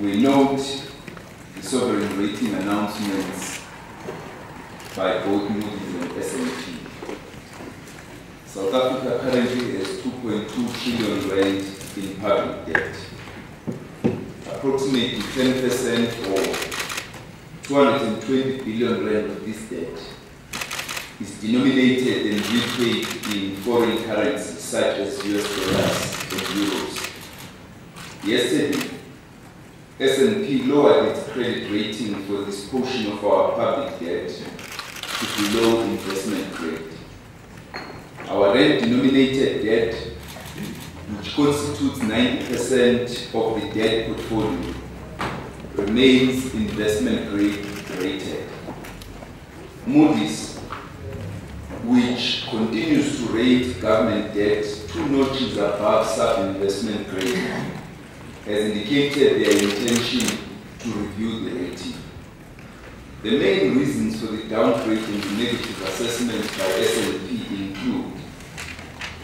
we note the sovereign rating announcements by both Moody's and S&P. South Africa currently has 2.2 trillion rand in public debt. Approximately 10% or 220 billion rand of this debt is denominated and repaid in foreign currencies such as US dollars and euros. Yesterday, S&P lowered its credit rating for this portion of our public debt to below investment grade. Our rand-denominated debt, which constitutes 90% of the debt portfolio, remains investment grade rated. Moody's, which continues to rate government debt two notches above sub-investment grade, has indicated their intention to review the rating. The main reasons for the downgrade in the negative assessment by S&P include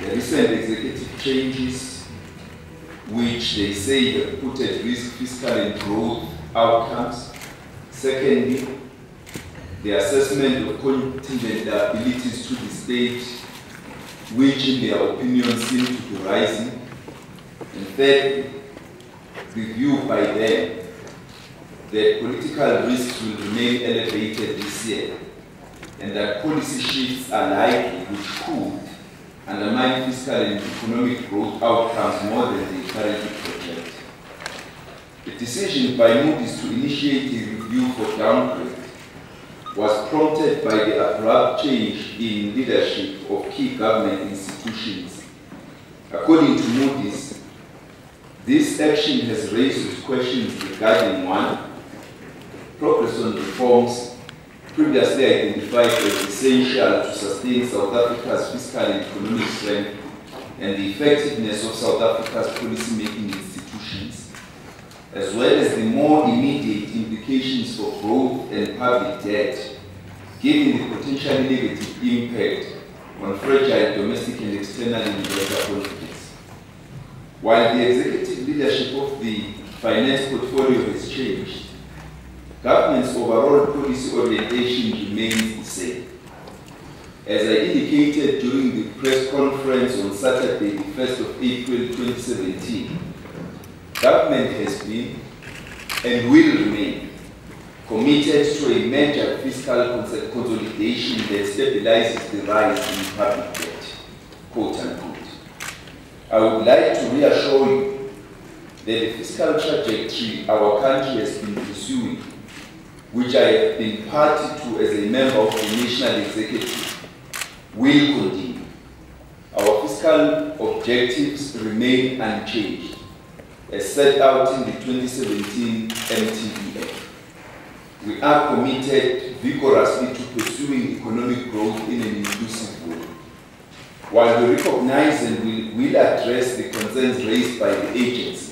the recent executive changes, which they say have put at risk fiscal and growth outcomes. Secondly, the assessment of contingent liabilities to the state, which in their opinion seem to be rising. And thirdly, the view by them that political risks will remain elevated this year and that policy shifts are likely which could undermine fiscal and economic growth outcomes more than they currently project. The decision by Moody's to initiate a review for downgrade was prompted by the abrupt change in leadership of key government institutions. According to Moody's, this action has raised questions regarding one, progress on reforms previously identified as essential to sustain South Africa's fiscal and economic strength and the effectiveness of South Africa's policy-making institutions, as well as the more immediate implications for growth and public debt, given the potentially negative impact on fragile domestic and external investor confidence. While the executive leadership of the finance portfolio has changed, government's overall policy orientation remains the same. As I indicated during the press conference on Saturday, the 1st of April 2017, government has been and will remain committed to a major fiscal consolidation that stabilizes the rise in public debt, quote unquote. I would like to reassure you that the fiscal trajectory our country has been pursuing, which I have been party to as a member of the National Executive, will continue. Our fiscal objectives remain unchanged, as set out in the 2017 MTBF. We are committed vigorously to pursuing economic growth in an inclusive way. While we recognize and will, will address the concerns raised by the agencies,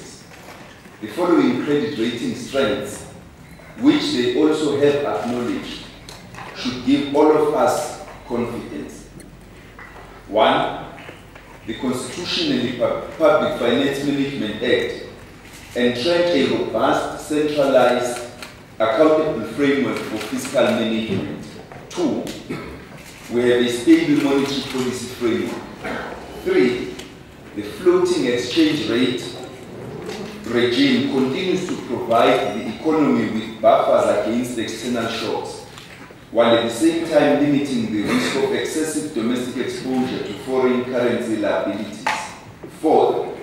the following credit rating strengths, which they also have acknowledged, should give all of us confidence. One, the Constitution and the Public Finance Management Act entrench a robust, centralized, accountable framework for fiscal management. Two, we have a stable monetary policy framework. Three, the floating exchange rate regime continues to provide the economy with buffers against external shocks, while at the same time limiting the risk of excessive domestic exposure to foreign currency liabilities. Fourth,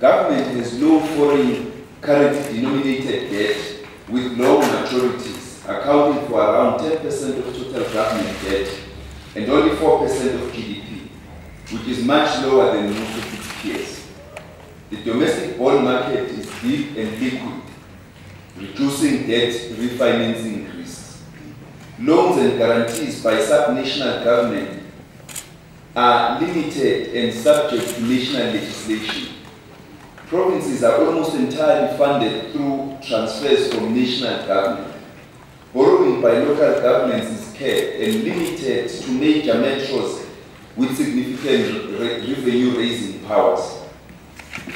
government has low foreign currency denominated debt with long maturities, accounting for around 10% of total government debt and only 4% of GDP, which is much lower than most of its peers. The domestic bond market is deep and liquid, reducing debt refinancing risks. Loans and guarantees by subnational government are limited and subject to national legislation. Provinces are almost entirely funded through transfers from national government. Borrowing by local governments is capped and limited to major metros with significant re revenue-raising powers.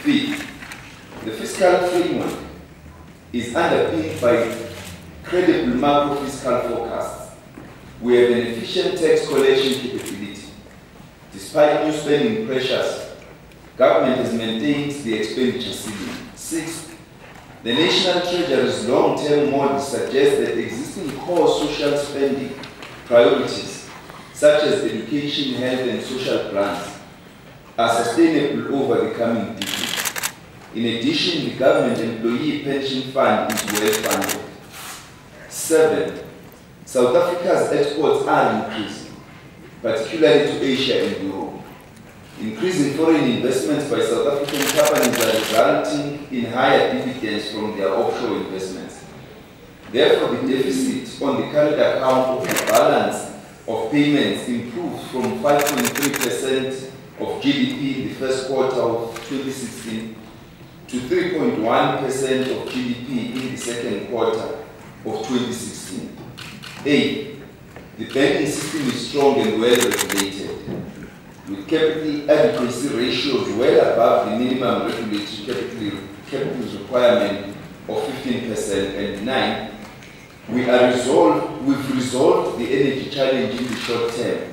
Fifth, the fiscal framework is underpinned by credible macro-fiscal forecasts. We have an efficient tax collection capability. Despite new spending pressures, government has maintained the expenditure ceiling. Six, the National Treasury's long-term model suggests that existing core social spending priorities, such as education, health, and social grants, are sustainable over the coming decade. In addition, the government employee pension fund is well funded. Seven, South Africa's exports are increasing, particularly to Asia and Europe. Increasing foreign investments by South African companies are resulting in higher dividends from their offshore investments. Therefore, the deficit on the current account of the balance of payments improved from 5.3% of GDP in the first quarter of 2016 to 3.1% of GDP in the second quarter of 2016. A. The banking system is strong and well regulated, with capital adequacy ratios well above the minimum regulatory capital, capital requirement of 15% and 9. We are resolved, we've resolved the energy challenge in the short term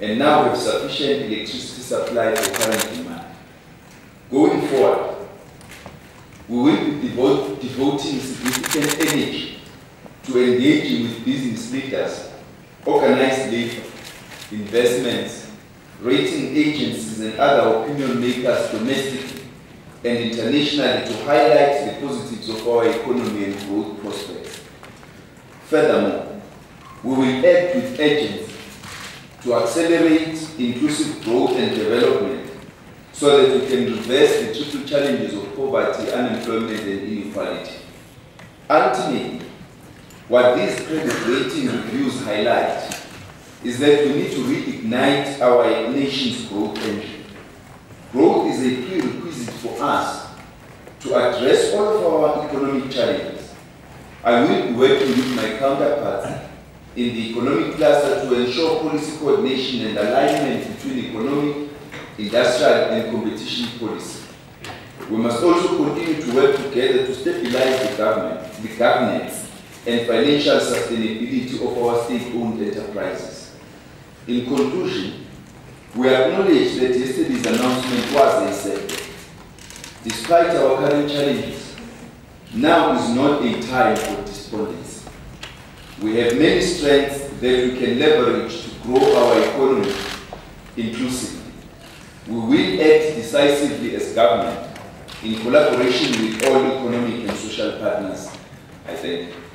and now we have sufficient electricity supply for current demand. Going forward, we will be devote, devoting significant energy to engaging with business leaders, organized labor, investments, rating agencies, and other opinion makers domestically and internationally to highlight the positives of our economy and growth prospects. Furthermore, we will act with urgency to accelerate inclusive growth and development so that we can reverse the triple challenges of poverty, unemployment, and inequality. Ultimately, what these credit rating reviews highlight is that we need to reignite our nation's growth engine. Growth is a prerequisite for us to address all of our economic challenges. I will be working with my counterparts in the economic cluster to ensure policy coordination and alignment between economic, industrial, and competition policy. We must also continue to work together to stabilize the government, the governance, and financial sustainability of our state-owned enterprises. In conclusion, we acknowledge that yesterday's announcement was a setback. Despite our current challenges, now is not a time for despondency. We have many strengths that we can leverage to grow our economy inclusively. We will act decisively as government in collaboration with all economic and social partners. I thank you.